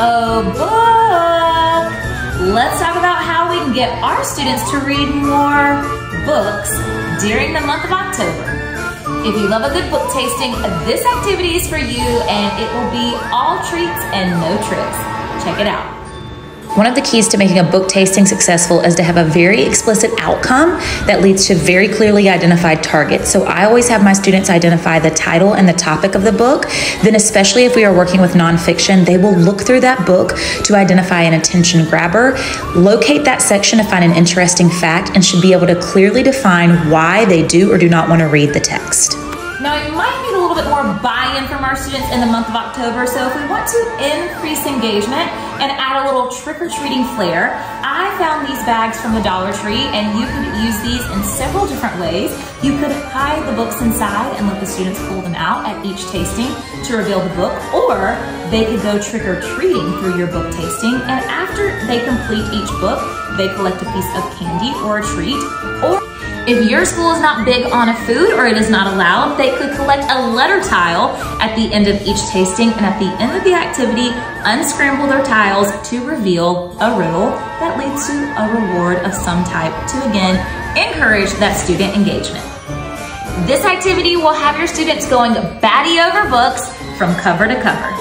oh book. Let's talk about how we can get our students to read more books during the month of October. If you love a good book tasting, this activity is for you and it will be all treats and no tricks. Check it out. One of the keys to making a book tasting successful is to have a very explicit outcome that leads to very clearly identified targets. So I always have my students identify the title and the topic of the book. Then, especially if we are working with nonfiction, they will look through that book to identify an attention grabber, locate that section to find an interesting fact, and should be able to clearly define why they do or do not want to read the text. Now, it might need a little bit more our students in the month of October, so if we want to increase engagement and add a little trick-or-treating flair, I found these bags from the Dollar Tree, and you could use these in several different ways. You could hide the books inside and let the students pull them out at each tasting to reveal the book, or they could go trick-or-treating through your book tasting, and after they complete each book, they collect a piece of candy or a treat, or if your school is not big on a food or it is not allowed, they could collect a letter tile at the end of each tasting and at the end of the activity, unscramble their tiles to reveal a riddle that leads to a reward of some type to again, encourage that student engagement. This activity will have your students going batty over books from cover to cover.